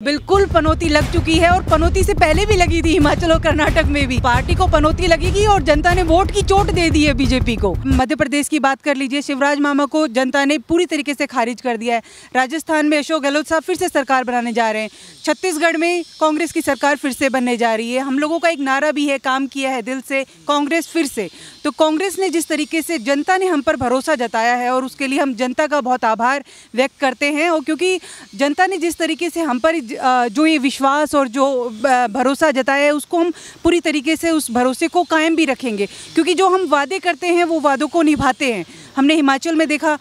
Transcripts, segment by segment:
बिल्कुल पनौती लग चुकी है और पनौती से पहले भी लगी थी हिमाचल और कर्नाटक में भी। पार्टी को पनौती लगेगी और जनता ने वोट की चोट दे दी है बीजेपी को। मध्य प्रदेश की बात कर लीजिए, शिवराज मामा को जनता ने पूरी तरीके से खारिज कर दिया है। राजस्थान में अशोक गहलोत साहब फिर से सरकार बनाने जा रहे हैं। छत्तीसगढ़ में कांग्रेस की सरकार फिर से बनने जा रही है। हम लोगों का एक नारा भी है, काम किया है दिल से, कांग्रेस फिर से। तो कांग्रेस ने जिस तरीके से जनता ने हम पर भरोसा जताया है और उसके लिए हम जनता का बहुत आभार व्यक्त करते हैं और क्योंकि जनता ने जिस तरीके से हम पर जो ये विश्वास और जो भरोसा जताया है, उसको हम पूरी तरीके से उस भरोसे को कायम भी रखेंगे। क्योंकि जो हम वादे करते हैं, वो वादों को निभाते हैं। हमने हिमाचल में देखा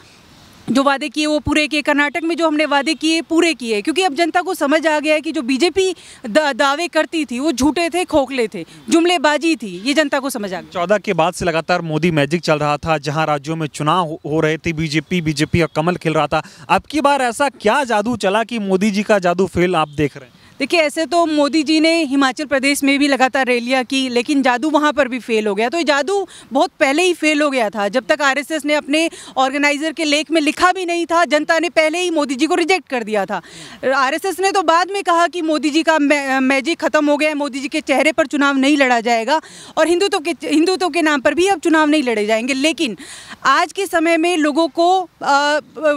जो वादे किए वो पूरे किए कर्नाटक में जो हमने वादे किए पूरे किए। क्योंकि अब जनता को समझ आ गया है कि जो बीजेपी दा, दावे करती थी वो झूठे थे खोखले थे जुमलेबाजी थी ये जनता को समझ आ गया। चौदह के बाद से लगातार मोदी मैजिक चल रहा था जहाँ राज्यों में चुनाव हो रहे थे बीजेपी बीजेपी का कमल खिल रहा था। अब की बार ऐसा क्या जादू चला कि मोदी जी का जादू फेल आप देख रहे हैं? देखिए, ऐसे तो मोदी जी ने हिमाचल प्रदेश में भी लगातार रैलियाँ की, लेकिन जादू वहाँ पर भी फेल हो गया। तो जादू बहुत पहले ही फेल हो गया था, जब तक आरएसएस ने अपने ऑर्गेनाइजर के लेख में लिखा भी नहीं था, जनता ने पहले ही मोदी जी को रिजेक्ट कर दिया था। आरएसएस ने तो बाद में कहा कि मोदी जी का मैजिक ख़त्म हो गया है, मोदी जी के चेहरे पर चुनाव नहीं लड़ा जाएगा, और हिंदुत्व के हिंदुत्व के नाम पर भी अब चुनाव नहीं लड़े जाएँगे। लेकिन आज के समय में लोगों को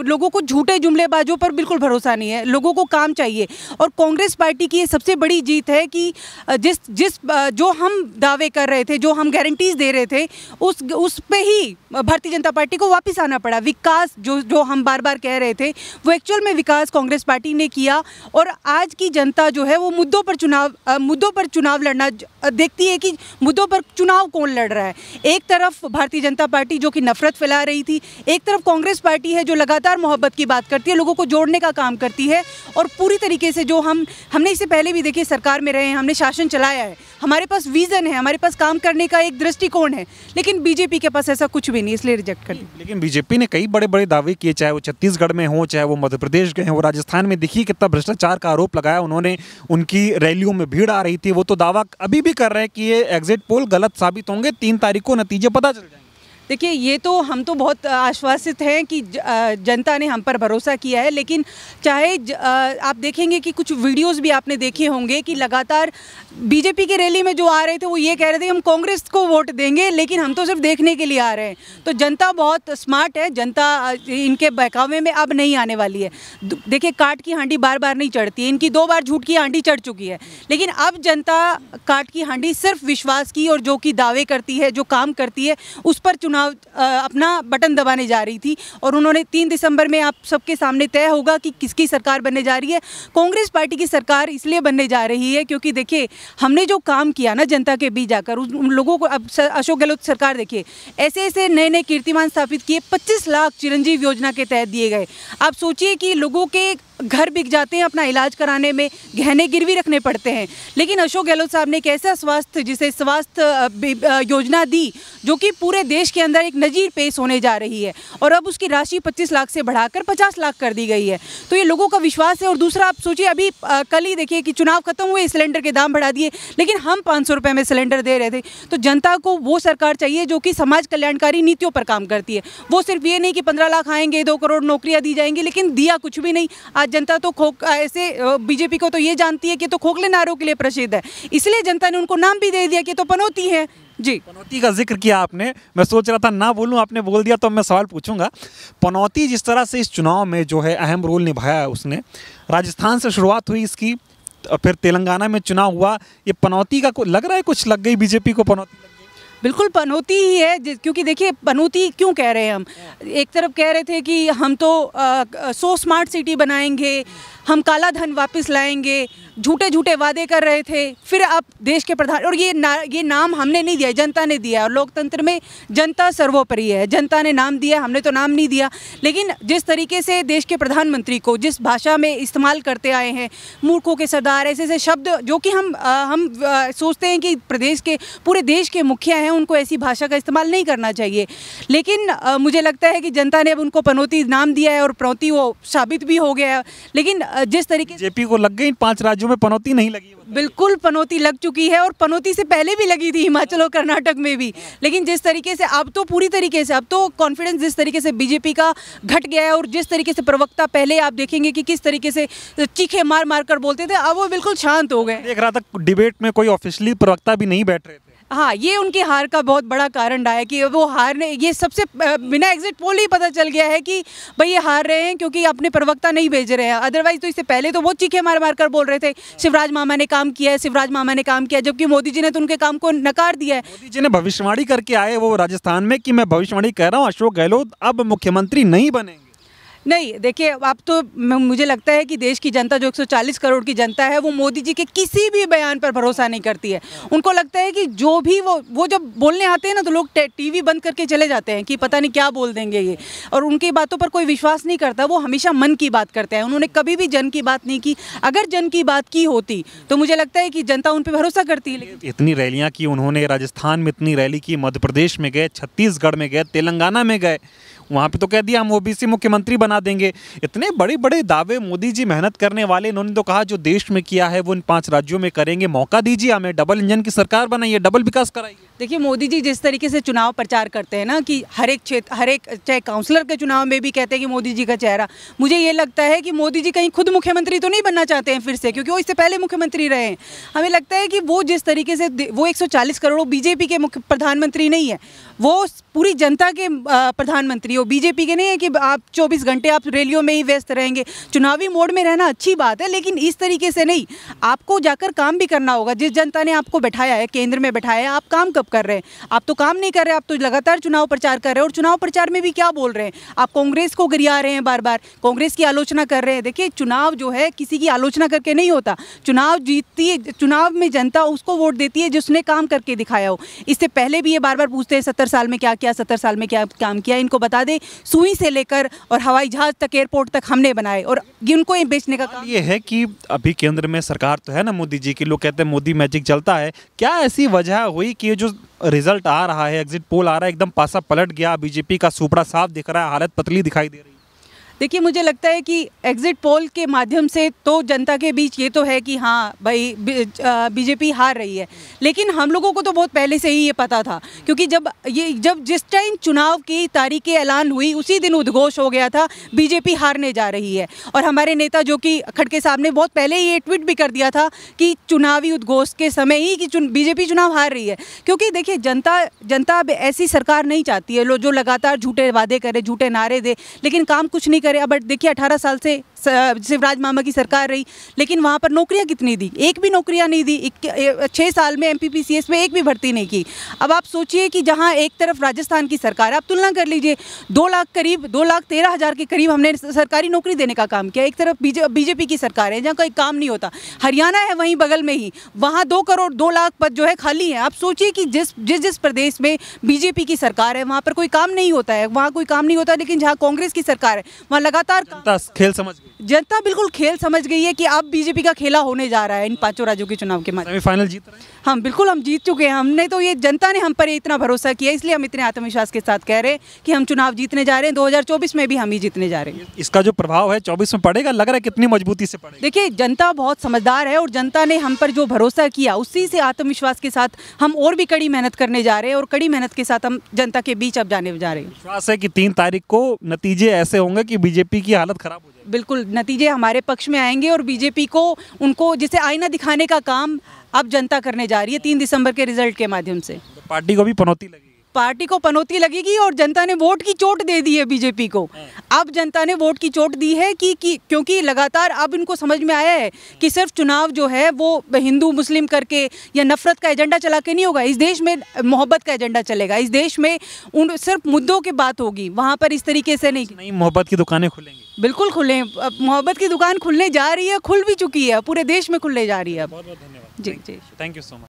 लोगों को झूठे जुमलेबाजों पर बिल्कुल भरोसा नहीं है, लोगों को काम चाहिए, और कांग्रेस पार्टी की ये सबसे बड़ी जीत है कि जिस जिस जो हम दावे कर रहे थे, जो हम गारंटीज दे रहे थे, उस उस पे ही भारतीय जनता पार्टी को वापस आना पड़ा। विकास, जो जो हम बार बार कह रहे थे, वो एक्चुअल में विकास कांग्रेस पार्टी ने किया और आज की जनता जो है, वो मुद्दों पर चुनाव मुद्दों पर चुनाव लड़ना देखती है कि मुद्दों पर चुनाव कौन लड़ रहा है। एक तरफ़ भारतीय जनता पार्टी जो कि नफरत फैला रही थी, एक तरफ़ कांग्रेस पार्टी है जो लगातार मोहब्बत की बात करती है, लोगों को जोड़ने का काम करती है और पूरी तरीके से जो हम हमने इससे पहले भी देखिए सरकार में रहे हैं, हमने शासन चलाया है। हमारे पास विज़न है, हमारे पास काम करने का एक दृष्टिकोण है, लेकिन बीजेपी के पास ऐसा कुछ भी नहीं, इसलिए रिजेक्ट कर लेकिन बीजेपी ने कई बड़े बड़े दावे किए, चाहे वो छत्तीसगढ़ में हो, चाहे वो मध्य प्रदेश गए हो राजस्थान में देखिए कितना भ्रष्टाचार का आरोप लगाया उन्होंने, उनकी रैलियों में भीड़ आ रही थी। वो तो दावा अभी भी कर रहे हैं कि ये एग्जिट पोल गलत साबित होंगे, तीन तारीख को नतीजे पता चल जाएँगे। देखिए, ये तो हम तो बहुत आश्वासित हैं कि जनता ने हम पर भरोसा किया है, लेकिन चाहे आप देखेंगे कि कुछ वीडियोस भी आपने देखे होंगे कि लगातार बीजेपी के रैली में जो आ रहे थे, वो ये कह रहे थे हम कांग्रेस को वोट देंगे, लेकिन हम तो सिर्फ़ देखने के लिए आ रहे हैं। तो जनता बहुत स्मार्ट है, जनता इनके बहकावे में अब नहीं आने वाली है। देखिए, काट की हांडी बार बार नहीं चढ़ती इनकी दो बार झूठ की हांडी चढ़ चुकी है। लेकिन अब जनता काट की हांडी सिर्फ़ विश्वास की और जो कि दावे करती है, जो काम करती है, उस पर चुनाव चुनाव अपना बटन दबाने जा रही थी और उन्होंने तीन दिसंबर में आप सबके सामने तय होगा कि किसकी सरकार बनने जा रही है। कांग्रेस पार्टी की सरकार इसलिए बनने जा रही है क्योंकि देखिए, हमने जो काम किया ना जनता के बीच जाकर, उन लोगों को अब अशोक गहलोत सरकार देखिए ऐसे ऐसे नए नए कीर्तिमान स्थापित किए, पच्चीस लाख चिरंजीव योजना के तहत दिए गए। आप सोचिए कि लोगों के घर बिक जाते हैं, अपना इलाज कराने में गहने गिरवी रखने पड़ते हैं। लेकिन अशोक गहलोत साहब ने एक ऐसा स्वास्थ्य, जिसे स्वास्थ्य योजना दी, जो कि पूरे देश के अंदर एक नज़ीर पेश होने जा रही है और अब उसकी राशि 25 लाख से बढ़ाकर 50 लाख कर दी गई है। तो ये लोगों का विश्वास है और दूसरा, आप सोचिए, अभी कल ही देखिए कि चुनाव खत्म हुए, सिलेंडर के दाम बढ़ा दिए, लेकिन हम पाँच सौ में सिलेंडर दे रहे थे। तो जनता को वो सरकार चाहिए जो कि समाज कल्याणकारी नीतियों पर काम करती है। वो सिर्फ़ ये नहीं कि पंद्रह लाख आएँगे, दो करोड़ नौकरियाँ दी जाएँगी, लेकिन दिया कुछ भी नहीं। आज जनता तो खो ऐसे बीजेपी को तो ये जानती है कि तो खोखले नारों के लिए प्रसिद्ध है। इसलिए जनता ने उनको नाम भी दे दिया कि तो पनौती है। जी। पनौती का ज़िक्र किया आपने। मैं सोच रहा था ना बोलूँ, आपने बोल दिया तो मैं सवाल पूछूँगा। पनौती जिस तरह से इस चुनाव में जो है अहम रोल निभाया है उसने, राजस्थान से शुरुआत हुई इसकी फिर तेलंगाना में चुनाव हुआ, ये पनौती का, लग रहा है कुछ लग गई बीजेपी को पनौती? बिल्कुल पनौती ही है क्योंकि देखिए पनौती क्यों कह रहे हैं हम? एक तरफ़ कह रहे थे कि हम तो आ, सो स्मार्ट सिटी बनाएँगे हम काला धन वापस लाएँगे झूठे झूठे वादे कर रहे थे। फिर अब देश के प्रधान और ये ना ये नाम हमने नहीं दिया जनता ने दिया और लोकतंत्र में जनता सर्वोपरि है। जनता ने नाम दिया हमने तो नाम नहीं दिया। लेकिन जिस तरीके से देश के प्रधानमंत्री को जिस भाषा में इस्तेमाल करते आए हैं मूर्खों के सरदार ऐसे ऐसे शब्द जो कि हम आ, हम आ, सोचते हैं कि प्रदेश के पूरे देश के मुखिया हैं उनको ऐसी भाषा का इस्तेमाल नहीं करना चाहिए। लेकिन आ, मुझे लगता है कि जनता ने अब उनको पनौती नाम दिया है और पनौती वो साबित भी हो गया है। लेकिन जिस तरीके जेपी को लग गई पाँच राज्यों में पनौती नहीं लगी बिल्कुल पनौती लग चुकी है और पनौती से पहले भी लगी थी हिमाचल और कर्नाटक में भी। लेकिन जिस तरीके से अब तो पूरी तरीके से अब तो कॉन्फिडेंस जिस तरीके से बीजेपी का घट गया है और जिस तरीके से प्रवक्ता पहले आप देखेंगे कि किस तरीके से चीखे मार मार कर बोलते थे अब वो बिल्कुल शांत हो गए। देख रहा था डिबेट में कोई ऑफिशियली प्रवक्ता भी नहीं बैठ रहे थे। हाँ ये उनकी हार का बहुत बड़ा कारण रहा है कि वो हार ने, ये सबसे बिना एग्जिट पोल ही पता चल गया है कि भाई ये हार रहे हैं क्योंकि अपने प्रवक्ता नहीं भेज रहे हैं। अदरवाइज़ तो इससे पहले तो वो चीखे मार मार कर बोल रहे थे, शिवराज मामा ने काम किया है, शिवराज मामा ने काम किया, जबकि मोदी जी ने तो उनके काम को नकार दिया है। मोदी जी ने भविष्यवाणी करके आए वो राजस्थान में कि मैं भविष्यवाणी कह रहा हूँ, अशोक गहलोत अब मुख्यमंत्री नहीं बनेंगे। नहीं, देखिए आप तो मुझे लगता है कि देश की जनता, जो 140 करोड़ की जनता है, वो मोदी जी के किसी भी बयान पर भरोसा नहीं करती है। उनको लगता है कि जो भी वो वो जब बोलने आते हैं ना तो लोग टीवी बंद करके चले जाते हैं कि पता नहीं क्या बोल देंगे ये। और उनकी बातों पर कोई विश्वास नहीं करता, वो हमेशा मन की बात करते हैं। उन्होंने कभी भी जन की बात नहीं की। अगर जन की बात की होती तो मुझे लगता है कि जनता उन पर भरोसा करती है इतनी रैलियाँ की, उन्होंने राजस्थान में इतनी रैली की, मध्य प्रदेश में गए, छत्तीसगढ़ में गए, तेलंगाना में गए वहाँ पे तो कह दिया, हम ओबीसी मुख्यमंत्री बना देंगे। इतने बड़े बड़े दावे मोदी जी मेहनत करने वाले, इन्होंने तो कहा, जो देश में किया है, वो इन पाँच राज्यों में करेंगे। मौका दीजिए हमें, डबल इंजन की सरकार बनाइए, डबल विकास कराइए। देखिए, मोदी जी जिस तरीके से चुनाव प्रचार करते हैं ना, कि हर एक क्षेत्र हर एक, चाहे काउंसलर के चुनाव में भी कहते हैं कि मोदी जी का चेहरा, मुझे ये लगता है कि मोदी जी कहीं खुद मुख्यमंत्री तो नहीं बनना चाहते हैं फिर से, क्योंकि वो इससे पहले मुख्यमंत्री रहे हैं। हमें लगता है कि वो जिस तरीके से वो 140 करोड़ बीजेपी के मुख्य, प्रधानमंत्री नहीं है। वो पूरी जनता के प्रधानमंत्री हो। बीजेपी के नहीं है कि आप 24 घंटे आप रैलियों में ही व्यस्त रहेंगे। चुनावी मोड में रहना अच्छी बात है, लेकिन इस तरीके से नहीं। आपको जाकर काम भी करना होगा। जिस जनता ने आपको बैठाया है, केंद्र में बैठाया है, आप काम कब कर रहे हैं? आप तो काम नहीं कर रहे, आप तो लगातार चुनाव प्रचार कर रहे हैं। और चुनाव प्रचार में भी क्या बोल रहे हैं? आप कांग्रेस को गिरिया रहे हैं बार बार कांग्रेस की आलोचना कर रहे हैं। देखिए, चुनाव जो है, किसी की आलोचना करके नहीं होता। चुनाव जीतती है, चुनाव में जनता उसको वोट देती है जिसने काम करके दिखाया हो। इससे पहले भी ये बार बार पूछते हैं, सत्तर साल में क्या किया, सत्तर साल में क्या काम किया, इनको बता दें। सुई से लेकर और हवाई जहाज़ तक, एयरपोर्ट तक हमने बनाए और इनको ये बेचने का ये है कि अभी केंद्र में सरकार तो है ना मोदी जी की, लोग कहते हैं मोदी मैजिक चलता है। क्या ऐसी वजह हुई कि जो रिज़ल्ट आ रहा है, एग्जिट पोल आ रहा है, एकदम पासा पलट गया, बीजेपी का सुपड़ा साफ़ दिख रहा है, हालत पतली दिखाई दे रही है? देखिए, मुझे लगता है कि एग्जिट पोल के माध्यम से तो जनता के बीच ये तो है कि हाँ भाई बीजेपी हार रही है। लेकिन हम लोगों को तो बहुत पहले से ही ये पता था, क्योंकि जब ये, जब जिस टाइम चुनाव की तारीखें ऐलान हुई, उसी दिन उद्घोष हो गया था बीजेपी हारने जा रही है। और हमारे नेता जो कि खड़के साहब ने बहुत पहले ये ट्वीट भी कर दिया था कि चुनावी उद्घोष के समय ही कि चुन बीजेपी चुनाव हार रही है। क्योंकि देखिए, जनता जनता अब ऐसी सरकार नहीं चाहती है जो लगातार झूठे वादे करे, झूठे नारे दे, लेकिन काम कुछ नहीं करे। अब देखिए, अठारह साल से शिवराज मामा की सरकार रही, लेकिन वहाँ पर नौकरियाँ कितनी दी? एक भी नौकरियाँ नहीं दी। छः साल में एम में एक भी भर्ती नहीं की। अब आप सोचिए कि जहाँ एक तरफ़ राजस्थान की सरकार आप तुलना कर लीजिए। दो लाख करीब, दो लाख तेरह हज़ार के करीब हमने सरकारी नौकरी देने का काम किया। एक तरफ़ बीजे, बीजेपी की सरकार है, जहाँ कोई काम नहीं होता। हरियाणा है वहीं बगल में ही। वहाँ दो करोड़, दो लाख पद जो है खाली है। आप सोचिए कि जिस जिस जिस प्रदेश में बीजेपी की सरकार है, वहाँ पर कोई काम नहीं होता है। वहाँ कोई काम नहीं होता, लेकिन जहाँ कांग्रेस की सरकार है, वहाँ लगातार जनता खेल समझ गई। जनता बिल्कुल खेल समझ गई है कि अब बीजेपी का खेला होने जा रहा है इन पाँचों राज्यों के चुनाव के माध्यम सेमीफाइनल जीत रहे हैं। हम बिल्कुल हम जीत चुके हैं। हमने तो ये जनता ने हम पर इतना भरोसा किया इसलिए हम इतने आत्मविश्वास के साथ कह रहे हैं कि हम चुनाव जीतने जा रहे हैं। 2024 में भी हम ही जीतने जा रहे हैं। इसका जो प्रभाव है चौबीस में पड़ेगा? लग रहा है कितनी मजबूती से पड़ेगा? देखिए जनता बहुत समझदार है और जनता ने हम पर जो भरोसा किया उसी से आत्मविश्वास के साथ हम और भी कड़ी मेहनत करने जा रहे हैं और कड़ी मेहनत के साथ हम जनता के बीच अब जाने जा रहे हैं। विश्वास है कि तीन तारीख को नतीजे ऐसे होंगे कि बीजेपी की हालत खराब हो जाएगी। बिल्कुल नतीजे हमारे पक्ष में आएँगे और बीजेपी को उनको जिसे आईना दिखाने का काम अब जनता करने जा रही है तीन दिसंबर के रिज़ल्ट के माध्यम से। पार्टी को भी पनौती लगेगी पार्टी को पनौती लगेगी और जनता ने वोट की चोट दे दी है बीजेपी को। अब जनता ने वोट की चोट दी है कि, कि क्योंकि लगातार अब इनको समझ में आया है कि सिर्फ़ चुनाव जो है वो हिंदू मुस्लिम करके या नफरत का एजेंडा चला के नहीं होगा। इस देश में मोहब्बत का एजेंडा चलेगा। इस देश में उन सिर्फ़ मुद्दों की बात होगी। वहाँ पर इस तरीके से नहीं। नई मोहब्बत की दुकानें खुलेंगी। बिल्कुल खुले। मोहब्बत की दुकान खुलने जा रही है खुल भी चुकी है पूरे देश में खुलने जा रही है अब। जी जी। Thank you so much